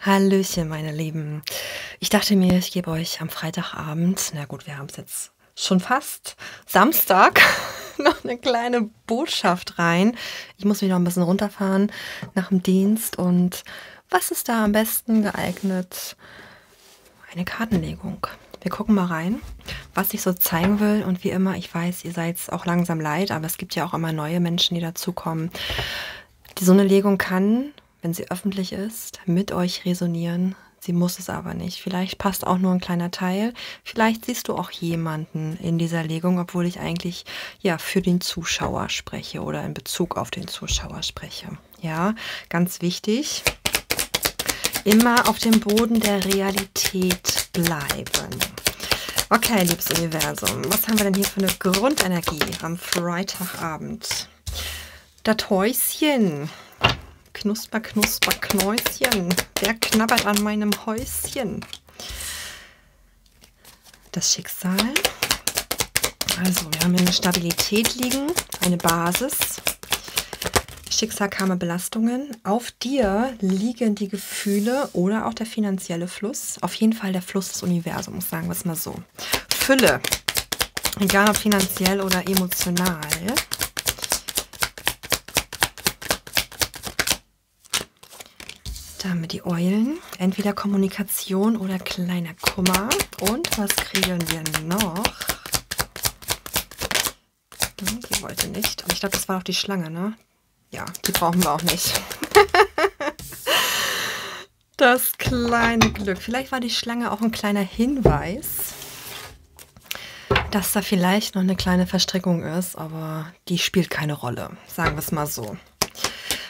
Hallöchen, meine Lieben. Ich dachte mir, ich gebe euch am Freitagabend, na gut, wir haben es jetzt schon fast Samstag, noch eine kleine Botschaft rein. Ich muss mich noch ein bisschen runterfahren nach dem Dienst und was ist da am besten geeignet? Eine Kartenlegung. Wir gucken mal rein, was ich so zeigen will. Und wie immer, ich weiß, ihr seid auch langsam leid, aber es gibt ja auch immer neue Menschen, die dazukommen. Die, so eine Legung kann, wenn sie öffentlich ist, mit euch resonieren. Sie muss es aber nicht. Vielleicht passt auch nur ein kleiner Teil. Vielleicht siehst du auch jemanden in dieser Legung, obwohl ich eigentlich ja für den Zuschauer spreche oder in Bezug auf den Zuschauer spreche. Ja, ganz wichtig immer auf dem Boden der Realität bleiben. Okay, liebes Universum, was haben wir denn hier für eine Grundenergie am Freitagabend? Das Häuschen. Knusper, knusper, Knäuschen. Wer knabbert an meinem Häuschen? Das Schicksal. Also, wir haben hier eine Stabilität liegen, eine Basis. Schicksal, Karma, Belastungen. Auf dir liegen die Gefühle oder auch der finanzielle Fluss. Auf jeden Fall der Fluss des Universums, sagen wir es mal so. Fülle, egal ob finanziell oder emotional. Da haben wir die Eulen. Entweder Kommunikation oder kleiner Kummer. Und was kriegen wir noch? Hm, die wollte nicht. Und ich glaube, das war auch die Schlange, ne? Ja, die brauchen wir auch nicht. das kleine Glück. Vielleicht war die Schlange auch ein kleiner Hinweis, dass da vielleicht noch eine kleine Verstrickung ist, aber die spielt keine Rolle. Sagen wir es mal so.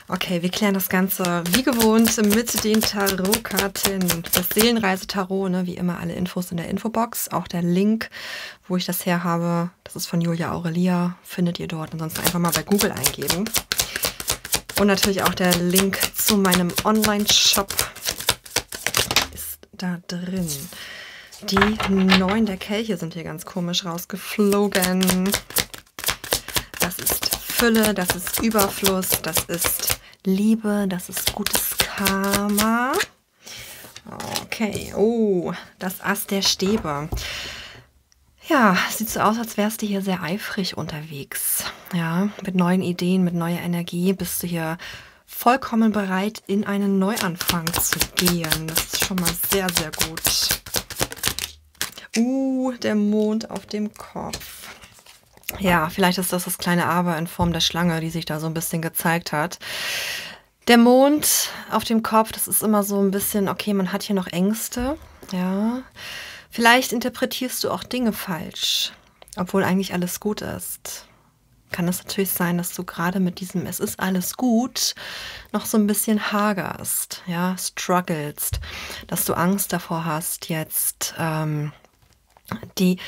Okay, wir klären das Ganze wie gewohnt mit den Tarotkarten. Das Seelenreise-Tarot, ne, wie immer alle Infos in der Infobox. Auch der Link, wo ich das her habe, das ist von Julia Aurelia, findet ihr dort. Ansonsten einfach mal bei Google eingeben. Und natürlich auch der Link zu meinem Online-Shop ist da drin. Die neun der Kelche sind hier ganz komisch rausgeflogen. Das ist Fülle, das ist Überfluss, das ist Liebe, das ist gutes Karma. Okay, oh, das Ass der Stäbe. Ja, sieht so aus, als wärst du hier sehr eifrig unterwegs. Ja, mit neuen Ideen, mit neuer Energie bist du hier vollkommen bereit, in einen Neuanfang zu gehen. Das ist schon mal sehr, sehr gut. Uh, der Mond auf dem Kopf. Ja, vielleicht ist das das kleine Aber in Form der Schlange, die sich da so ein bisschen gezeigt hat. Der Mond auf dem Kopf, das ist immer so ein bisschen, okay, man hat hier noch Ängste. Ja. Vielleicht interpretierst du auch Dinge falsch, obwohl eigentlich alles gut ist. Kann es natürlich sein, dass du gerade mit diesem Es ist alles gut noch so ein bisschen hagerst, ja, strugglest, dass du Angst davor hast, jetzt ähm, die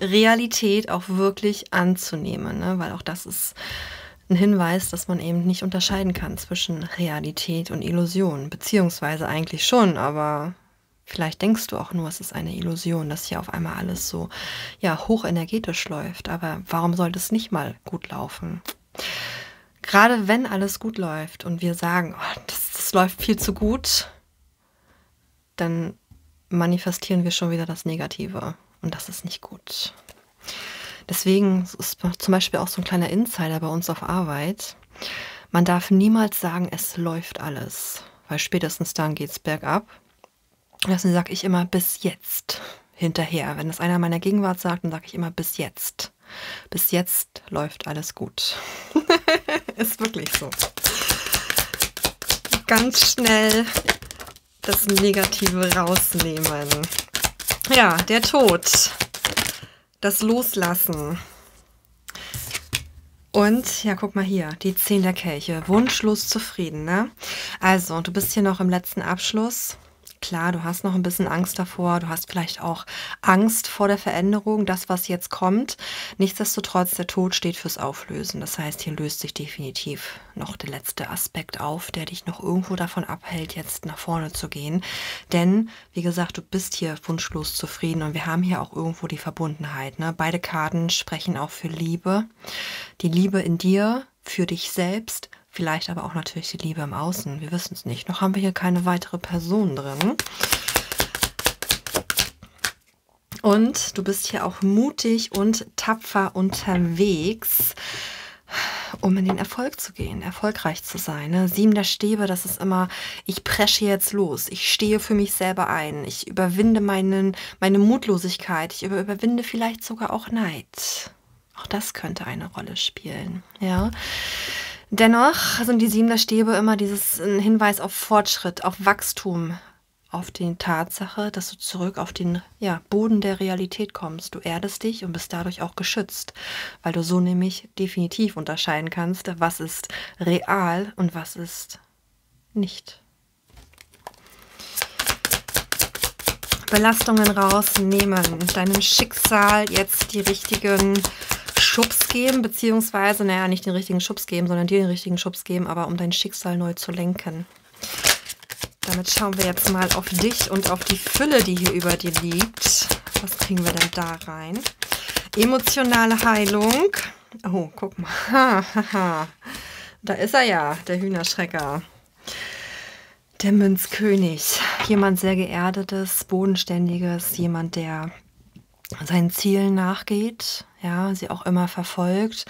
Realität auch wirklich anzunehmen, ne? weil auch das ist ein Hinweis, dass man eben nicht unterscheiden kann zwischen Realität und Illusion, beziehungsweise eigentlich schon, aber Vielleicht denkst du auch nur, es ist eine Illusion, dass hier auf einmal alles so ja hochenergetisch läuft. Aber warum sollte es nicht mal gut laufen? Gerade wenn alles gut läuft und wir sagen, oh, das, das läuft viel zu gut, dann manifestieren wir schon wieder das Negative. Und das ist nicht gut. Deswegen ist zum Beispiel auch so ein kleiner Insider bei uns auf Arbeit. Man darf niemals sagen, es läuft alles, weil spätestens dann geht es bergab Deswegen sage ich immer bis jetzt hinterher. Wenn das einer meiner Gegenwart sagt, dann sage ich immer bis jetzt. Bis jetzt läuft alles gut. Ist wirklich so. Ganz schnell das Negative rausnehmen. Ja, der Tod. Das Loslassen. Und ja, guck mal hier, die Zehn der Kelche. Wunschlos zufrieden, ne? Also, du bist hier noch im letzten Abschluss. Klar, du hast noch ein bisschen Angst davor, du hast vielleicht auch Angst vor der Veränderung, das, was jetzt kommt. Nichtsdestotrotz, der Tod steht fürs Auflösen. Das heißt, hier löst sich definitiv noch der letzte Aspekt auf, der dich noch irgendwo davon abhält, jetzt nach vorne zu gehen. Denn, wie gesagt, du bist hier wunschlos zufrieden und wir haben hier auch irgendwo die Verbundenheit. Ne? Beide Karten sprechen auch für Liebe. Die Liebe in dir, für dich selbst, Vielleicht aber auch natürlich die Liebe im Außen. Wir wissen es nicht. Noch haben wir hier keine weitere Person drin. Und du bist hier auch mutig und tapfer unterwegs, um in den Erfolg zu gehen, erfolgreich zu sein. Ne? Sieben der Stäbe, das ist immer, ich presche jetzt los, ich stehe für mich selber ein, ich überwinde meinen, meine Mutlosigkeit, ich überwinde vielleicht sogar auch Neid. Auch das könnte eine Rolle spielen, ja. Dennoch sind die sieben der Stäbe immer dieses Hinweis auf Fortschritt, auf Wachstum, auf die Tatsache, dass du zurück auf den ja, Boden der Realität kommst. Du erdest dich und bist dadurch auch geschützt, weil du so nämlich definitiv unterscheiden kannst, was ist real und was ist nicht. Belastungen rausnehmen, deinem Schicksal jetzt die richtigen Schubs geben, beziehungsweise, naja, nicht den richtigen Schubs geben, sondern dir den richtigen Schubs geben, aber um dein Schicksal neu zu lenken. Damit schauen wir jetzt mal auf dich und auf die Fülle, die hier über dir liegt. Was kriegen wir denn da rein? Emotionale Heilung. Oh, guck mal. da ist er ja, der Hühnerschrecker. Der Münzkönig. Jemand sehr geerdetes, bodenständiges, jemand, der seinen Zielen nachgeht, ja, sie auch immer verfolgt.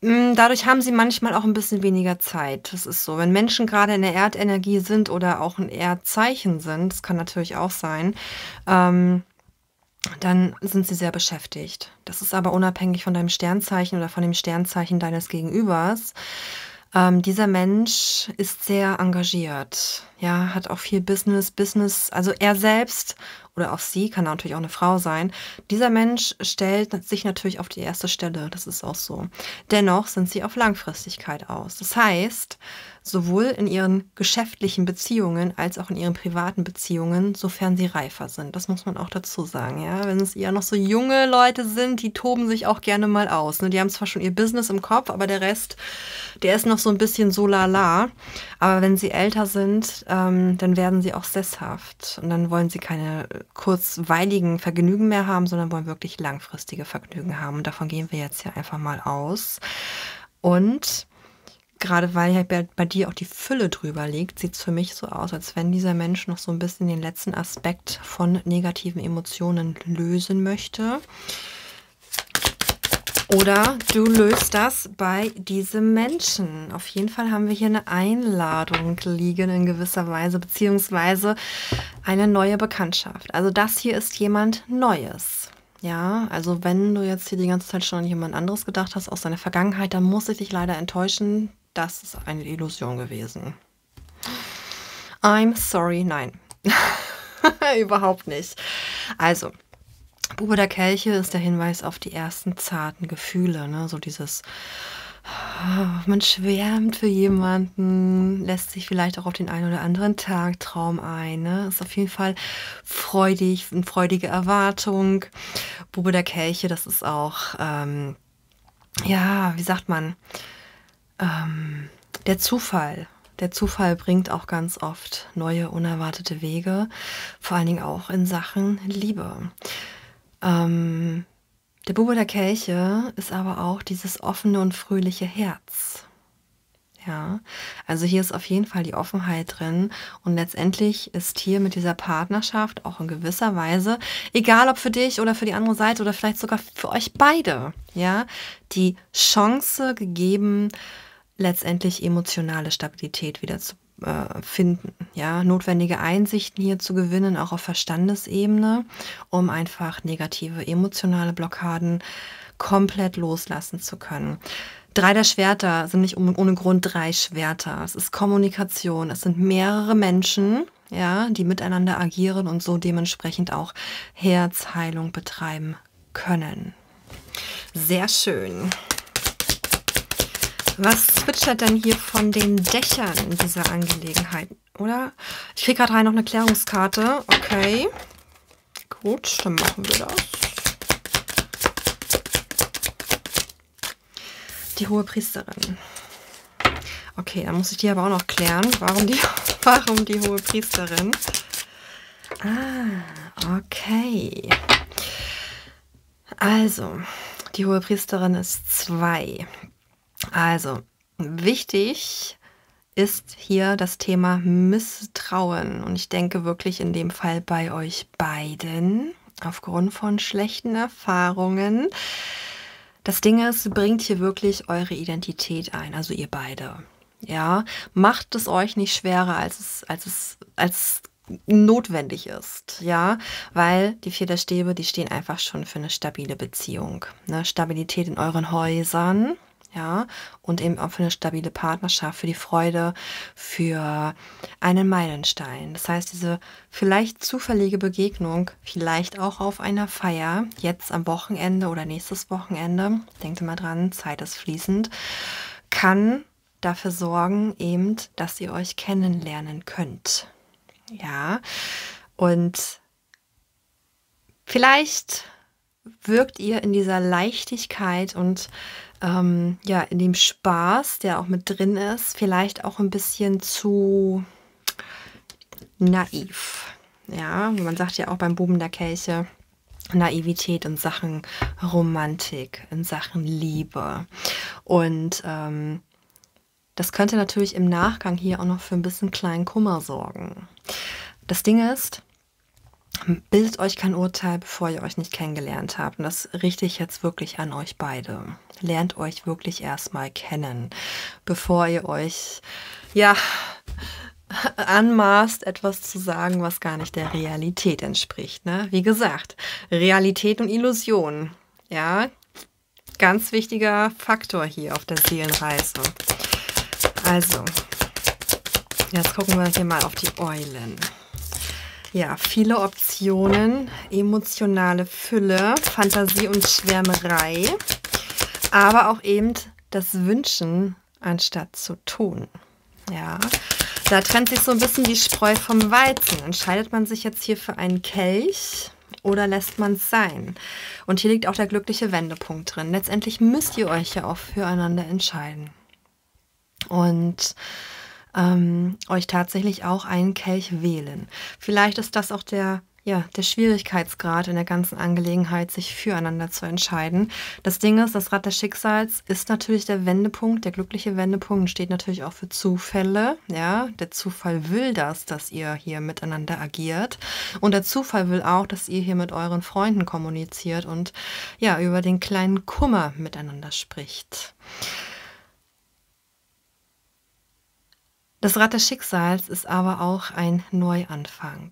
Mm, dadurch haben sie manchmal auch ein bisschen weniger Zeit. Das ist so. Wenn Menschen gerade in der Erdenergie sind oder auch ein Erdzeichen sind, das kann natürlich auch sein, ähm, dann sind sie sehr beschäftigt. Das ist aber unabhängig von deinem Sternzeichen oder von dem Sternzeichen deines Gegenübers. Ähm, dieser Mensch ist sehr engagiert, ja, hat auch viel Business, Business, also er selbst oder auch sie, kann natürlich auch eine Frau sein. Dieser Mensch stellt sich natürlich auf die erste Stelle, das ist auch so. Dennoch sind sie auf Langfristigkeit aus. Das heißt, sowohl in ihren geschäftlichen Beziehungen als auch in ihren privaten Beziehungen, sofern sie reifer sind. Das muss man auch dazu sagen. Ja? Wenn es eher noch so junge Leute sind, die toben sich auch gerne mal aus. Ne? Die haben zwar schon ihr Business im Kopf, aber der Rest, der ist noch so ein bisschen so lala. Aber wenn sie älter sind, ähm, dann werden sie auch sesshaft. Und dann wollen sie keine kurzweiligen Vergnügen mehr haben, sondern wollen wirklich langfristige Vergnügen haben. Und davon gehen wir jetzt ja einfach mal aus. Und gerade weil bei, bei, dir auch die Fülle drüber liegt, sieht es für mich so aus, als wenn dieser Mensch noch so ein bisschen den letzten Aspekt von negativen Emotionen lösen möchte. Oder du löst das bei diesem Menschen. Auf jeden Fall haben wir hier eine Einladung liegen in gewisser Weise, beziehungsweise eine neue Bekanntschaft. Also das hier ist jemand Neues. Ja, also wenn du jetzt hier die ganze Zeit schon an jemand anderes gedacht hast aus deiner Vergangenheit, dann muss ich dich leider enttäuschen das ist eine Illusion gewesen. I'm sorry, nein. Überhaupt nicht. Also, Bube der Kelche ist der Hinweis auf die ersten zarten Gefühle, ne? So dieses, man schwärmt für jemanden, lässt sich vielleicht auch auf den einen oder anderen Tagtraum ein. Ne? Ist auf jeden Fall freudig, eine freudige Erwartung. Bube der Kelche, das ist auch, ähm, ja, wie sagt man, ähm, der Zufall. Der Zufall bringt auch ganz oft neue, unerwartete Wege, vor allen Dingen auch in Sachen Liebe. Ähm, der Bube der Kelche ist aber auch dieses offene und fröhliche Herz. Ja, also hier ist auf jeden Fall die Offenheit drin und letztendlich ist hier mit dieser Partnerschaft auch in gewisser Weise, egal ob für dich oder für die andere Seite oder vielleicht sogar für euch beide, ja, die Chance gegeben, letztendlich emotionale Stabilität wieder zu äh, finden. Ja, notwendige Einsichten hier zu gewinnen, auch auf Verstandesebene, um einfach negative emotionale Blockaden komplett loslassen zu können. Drei der Schwerter sind nicht ohne Grund drei Schwerter. Es ist Kommunikation. Es sind mehrere Menschen, ja, die miteinander agieren und so dementsprechend auch Herzheilung betreiben können. Sehr schön. Was zwitschert denn hier von den Dächern in dieser Angelegenheit? Oder? Ich kriege gerade rein noch eine Klärungskarte. Okay. Gut, dann machen wir das. Die hohe Priesterin. Okay, dann muss ich die aber auch noch klären. Warum die, warum die hohe Priesterin? Ah, okay. Also, die hohe Priesterin ist zwei. Also, Wichtig ist hier das Thema Misstrauen. Und ich denke wirklich in dem Fall bei euch beiden, aufgrund von schlechten Erfahrungen. Das Ding ist, bringt hier wirklich eure Identität ein, also ihr beide. Ja, macht es euch nicht schwerer, als es, als es, als notwendig ist, ja, weil die vier der Stäbe, die stehen einfach schon für eine stabile Beziehung, eine Stabilität in euren Häusern, ja, und eben auch für eine stabile Partnerschaft, für die Freude, für einen Meilenstein. Das heißt, diese vielleicht zufällige Begegnung, vielleicht auch auf einer Feier, jetzt am Wochenende oder nächstes Wochenende, denkt mal dran, Zeit ist fließend, kann dafür sorgen, eben, dass ihr euch kennenlernen könnt. Ja, und vielleicht wirkt ihr in dieser Leichtigkeit und ähm, ja, in dem Spaß, der auch mit drin ist, vielleicht auch ein bisschen zu naiv. Ja, man sagt ja auch beim Buben der Kelche, Naivität in Sachen Romantik, in Sachen Liebe. Und ähm, das könnte natürlich im Nachgang hier auch noch für ein bisschen kleinen Kummer sorgen. Das Ding ist, bildet euch kein Urteil, bevor ihr euch nicht kennengelernt habt. Und das richte ich jetzt wirklich an euch beide. Lernt euch wirklich erstmal kennen, bevor ihr euch, ja, anmaßt, etwas zu sagen, was gar nicht der Realität entspricht. Ne? Wie gesagt, Realität und Illusion. Ja, ganz wichtiger Faktor hier auf der Seelenreise. Also, jetzt gucken wir hier mal auf die Eulen. Ja, viele Optionen, emotionale Fülle, Fantasie und Schwärmerei, aber auch eben das Wünschen anstatt zu tun. Ja, da trennt sich so ein bisschen die Spreu vom Weizen. Entscheidet man sich jetzt hier für einen Kelch oder lässt man es sein? Und hier liegt auch der glückliche Wendepunkt drin. Letztendlich müsst ihr euch ja auch füreinander entscheiden. Und ähm, euch tatsächlich auch einen Kelch wählen. Vielleicht ist das auch der ja, der Schwierigkeitsgrad in der ganzen Angelegenheit, sich füreinander zu entscheiden. Das Ding ist, das Rad des Schicksals ist natürlich der Wendepunkt, der glückliche Wendepunkt, steht natürlich auch für Zufälle. Ja, der Zufall will das, dass ihr hier miteinander agiert. Und der Zufall will auch, dass ihr hier mit euren Freunden kommuniziert und ja, über den kleinen Kummer miteinander spricht. Das Rad des Schicksals ist aber auch ein Neuanfang.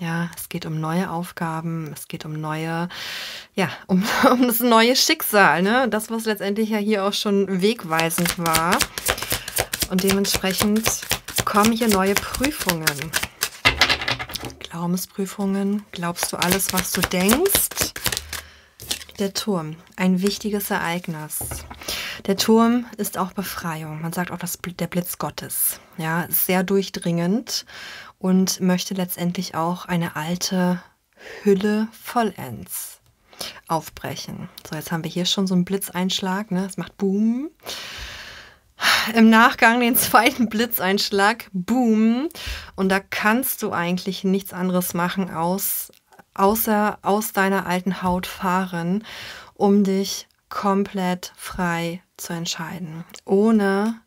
Ja, es geht um neue Aufgaben, es geht um neue, ja, um, um das neue Schicksal, ne? Das, was letztendlich ja hier auch schon wegweisend war. Und dementsprechend kommen hier neue Prüfungen. Glaubensprüfungen. Glaubst du alles, was du denkst? Der Turm, ein wichtiges Ereignis. Der Turm ist auch Befreiung. Man sagt auch das, der Blitz Gottes. Ja, sehr durchdringend und möchte letztendlich auch eine alte Hülle vollends aufbrechen. So, jetzt haben wir hier schon so einen Blitzeinschlag. Ne? Es macht Boom. Im Nachgang den zweiten Blitzeinschlag, Boom. Und da kannst du eigentlich nichts anderes machen, aus, außer aus deiner alten Haut fahren, um dich komplett frei zu entscheiden, ohne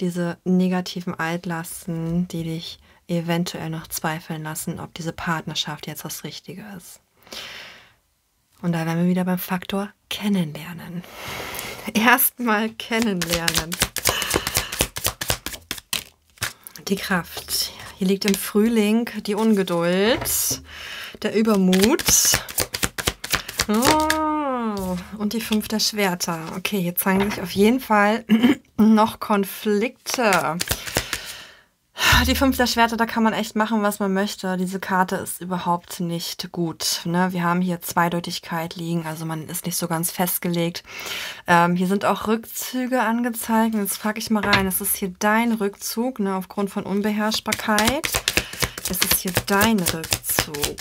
diese negativen Altlasten, die dich eventuell noch zweifeln lassen, ob diese Partnerschaft jetzt das Richtige ist. Und da wären wir wieder beim Faktor kennenlernen. Erstmal kennenlernen. Die Kraft. Hier liegt im Frühling die Ungeduld, der Übermut. Oh und die fünf der Schwerter. Okay, hier zeigen sich auf jeden Fall noch Konflikte. Die fünf der Schwerter, da kann man echt machen, was man möchte. Diese Karte ist überhaupt nicht gut. Ne? Wir haben hier Zweideutigkeit liegen, also man ist nicht so ganz festgelegt. Ähm, hier sind auch Rückzüge angezeigt. Jetzt frage ich mal rein, ist es hier dein Rückzug, ne, aufgrund von Unbeherrschbarkeit? Ist es hier dein Rückzug?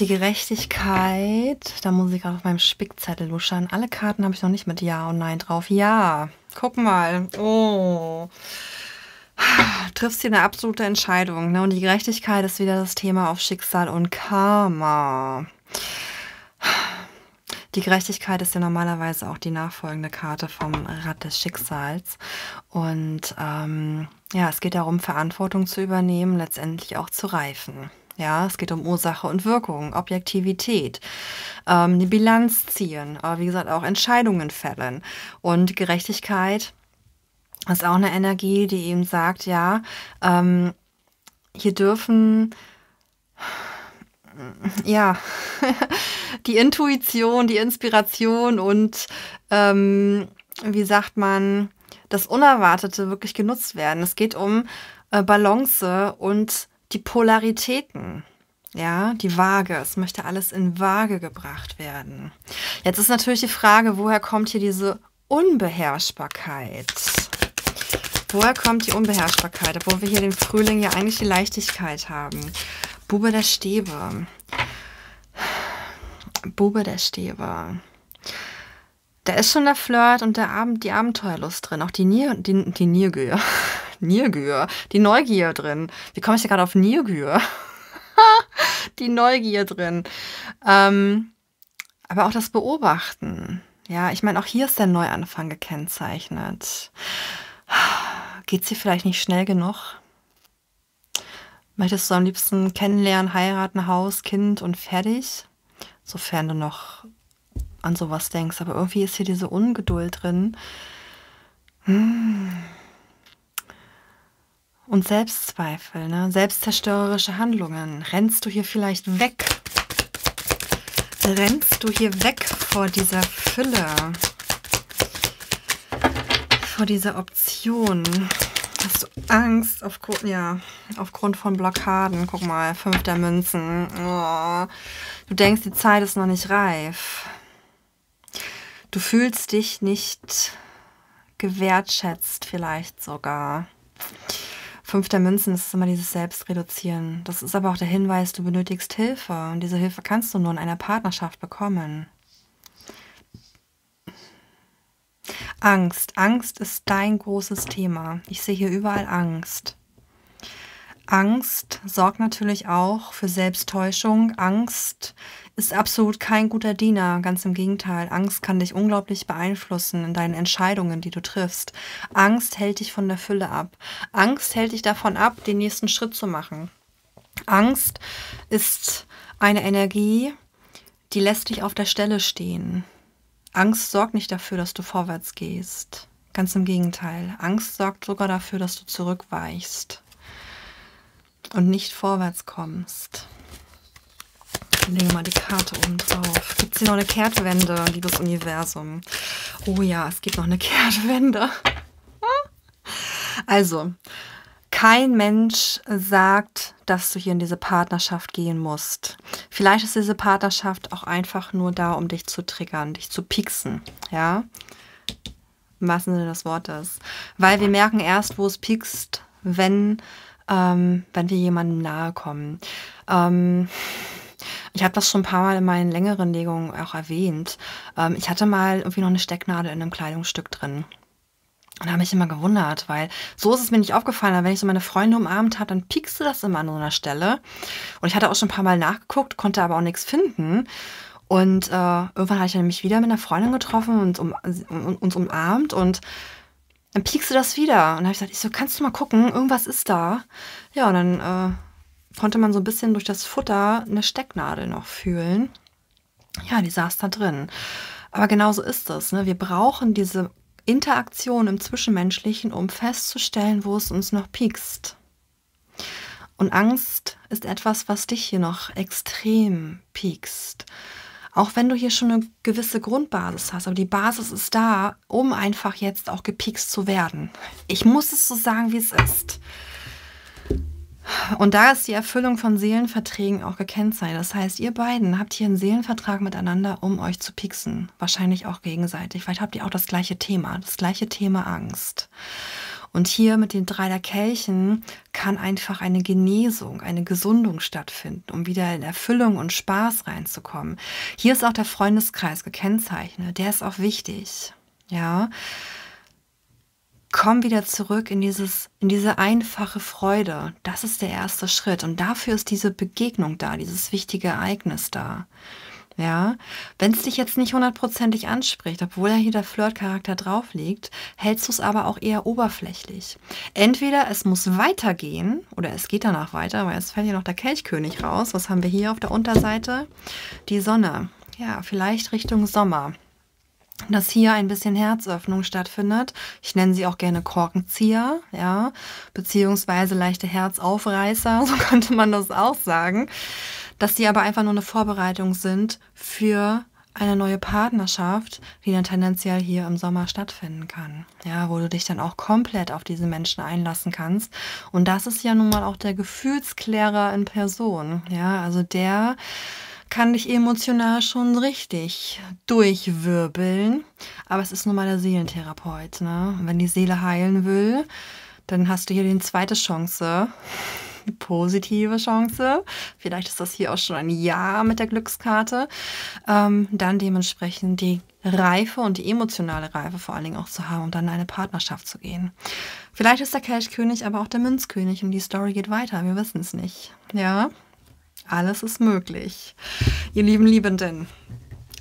Die Gerechtigkeit, da muss ich gerade auf meinem Spickzettel luschern. Alle Karten habe ich noch nicht mit Ja und Nein drauf. Ja, guck mal. Oh. Triffst hier eine absolute Entscheidung. Ne? Und die Gerechtigkeit ist wieder das Thema auf Schicksal und Karma. Die Gerechtigkeit ist ja normalerweise auch die nachfolgende Karte vom Rad des Schicksals. Und ähm, ja, es geht darum, Verantwortung zu übernehmen, letztendlich auch zu reifen. Ja, es geht um Ursache und Wirkung, Objektivität, ähm, die Bilanz ziehen, aber wie gesagt auch Entscheidungen fällen. Und Gerechtigkeit ist auch eine Energie, die eben sagt, ja, ähm, hier dürfen ja, die Intuition, die Inspiration und ähm, wie sagt man, das Unerwartete wirklich genutzt werden. Es geht um äh, Balance und die Polaritäten. Ja, die Waage. Es möchte alles in Waage gebracht werden. Jetzt ist natürlich die Frage, woher kommt hier diese Unbeherrschbarkeit? Woher kommt die Unbeherrschbarkeit, obwohl wir hier den Frühling ja eigentlich die Leichtigkeit haben? Bube der Stäbe. Bube der Stäbe. Da ist schon der Flirt und der Abend, die Abenteuerlust drin. Auch die Nier, die, die Niergür. Niergür. Die Neugier drin. Wie komme ich da gerade auf Niergür? die Neugier drin. Ähm, aber auch das Beobachten. Ja, ich meine, auch hier ist der Neuanfang gekennzeichnet. Geht sie vielleicht nicht schnell genug? Möchtest du am liebsten kennenlernen, heiraten, Haus, Kind und fertig? Sofern du noch an sowas denkst. Aber irgendwie ist hier diese Ungeduld drin. Hm. Und Selbstzweifel, ne? selbstzerstörerische Handlungen. Rennst du hier vielleicht weg? Rennst du hier weg vor dieser Fülle? Vor dieser Option? Hast du Angst aufgrund, ja, aufgrund von Blockaden? Guck mal, fünf der Münzen. Oh. Du denkst, die Zeit ist noch nicht reif. Du fühlst dich nicht gewertschätzt, vielleicht sogar. Fünf der Münzen ist immer dieses Selbstreduzieren. Das ist aber auch der Hinweis, du benötigst Hilfe. Und diese Hilfe kannst du nur in einer Partnerschaft bekommen. Angst. Angst ist dein großes Thema. Ich sehe hier überall Angst. Angst sorgt natürlich auch für Selbsttäuschung. Angst ist absolut kein guter Diener, ganz im Gegenteil. Angst kann dich unglaublich beeinflussen in deinen Entscheidungen, die du triffst. Angst hält dich von der Fülle ab. Angst hält dich davon ab, den nächsten Schritt zu machen. Angst ist eine Energie, die lässt dich auf der Stelle stehen. Angst sorgt nicht dafür, dass du vorwärts gehst. Ganz im Gegenteil. Angst sorgt sogar dafür, dass du zurückweichst und nicht vorwärts kommst. Ich lege mal die Karte oben drauf. Gibt es hier noch eine Kehrtwende, liebes Universum? Oh ja, es gibt noch eine Kehrtwende. Also, kein Mensch sagt, dass du hier in diese Partnerschaft gehen musst. Vielleicht ist diese Partnerschaft auch einfach nur da, um dich zu triggern, dich zu pieksen, ja? Im wahrsten Sinne des Wortes. Weil wir merken erst, wo es piekst, wenn, ähm, wenn wir jemandem nahe kommen. Ähm, ich habe das schon ein paar Mal in meinen längeren Legungen auch erwähnt. Ähm, ich hatte mal irgendwie noch eine Stecknadel in einem Kleidungsstück drin. Und da habe ich immer gewundert, weil so ist es mir nicht aufgefallen. Wenn ich so meine Freunde umarmt habe, dann piekste das immer an so einer Stelle. Und ich hatte auch schon ein paar Mal nachgeguckt, konnte aber auch nichts finden. Und äh, irgendwann habe ich mich wieder mit einer Freundin getroffen und um, uns umarmt und dann piekste das wieder. Und dann habe ich gesagt, ich so, kannst du mal gucken, irgendwas ist da. Ja, und dann äh, konnte man so ein bisschen durch das Futter eine Stecknadel noch fühlen. Ja, die saß da drin. Aber genauso ist es. Ne? Wir brauchen diese Interaktion im Zwischenmenschlichen, um festzustellen, wo es uns noch piekst. Und Angst ist etwas, was dich hier noch extrem piekst. Auch wenn du hier schon eine gewisse Grundbasis hast, aber die Basis ist da, um einfach jetzt auch gepiekst zu werden. Ich muss es so sagen, wie es ist. Und da ist die Erfüllung von Seelenverträgen auch gekennzeichnet. Das heißt, ihr beiden habt hier einen Seelenvertrag miteinander, um euch zu pixen. Wahrscheinlich auch gegenseitig. Vielleicht habt ihr auch das gleiche Thema, das gleiche Thema Angst. Und hier mit den drei der Kelchen kann einfach eine Genesung, eine Gesundung stattfinden, um wieder in Erfüllung und Spaß reinzukommen. Hier ist auch der Freundeskreis gekennzeichnet. Der ist auch wichtig. Ja komm wieder zurück in dieses, in diese einfache Freude. Das ist der erste Schritt. Und dafür ist diese Begegnung da, dieses wichtige Ereignis da. Ja, wenn es dich jetzt nicht hundertprozentig anspricht, obwohl ja hier der Flirtcharakter drauf liegt, hältst du es aber auch eher oberflächlich. Entweder es muss weitergehen oder es geht danach weiter, weil es fällt hier noch der Kelchkönig raus. Was haben wir hier auf der Unterseite? Die Sonne. Ja, vielleicht Richtung Sommer dass hier ein bisschen Herzöffnung stattfindet. Ich nenne sie auch gerne Korkenzieher, ja, beziehungsweise leichte Herzaufreißer, so könnte man das auch sagen dass die aber einfach nur eine Vorbereitung sind für eine neue Partnerschaft, die dann tendenziell hier im Sommer stattfinden kann. Ja, wo du dich dann auch komplett auf diese Menschen einlassen kannst. Und das ist ja nun mal auch der Gefühlsklärer in Person. Ja, also der kann dich emotional schon richtig durchwirbeln. Aber es ist nun mal der Seelentherapeut. Ne? Wenn die Seele heilen will, dann hast du hier die zweite Chance, positive Chance. Vielleicht ist das hier auch schon ein Ja mit der Glückskarte. Ähm, dann dementsprechend die Reife und die emotionale Reife vor allen Dingen auch zu haben, um dann in eine Partnerschaft zu gehen. Vielleicht ist der Kelchkönig aber auch der Münzkönig und die Story geht weiter. Wir wissen es nicht. Ja, alles ist möglich. Ihr lieben Liebenden.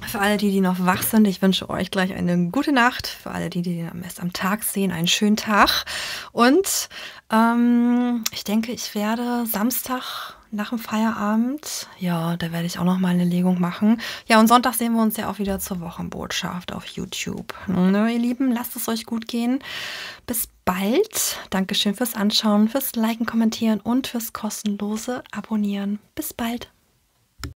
Für alle, die, die noch wach sind, ich wünsche euch gleich eine gute Nacht. Für alle, die, die den erst am Tag sehen, einen schönen Tag. Und ähm, ich denke, ich werde Samstag nach dem Feierabend, ja, da werde ich auch noch mal eine Legung machen. Ja, und Sonntag sehen wir uns ja auch wieder zur Wochenbotschaft auf YouTube. Ne, ihr Lieben, lasst es euch gut gehen. Bis bald. Dankeschön fürs Anschauen, fürs Liken, Kommentieren und fürs kostenlose Abonnieren. Bis bald.